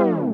Bye.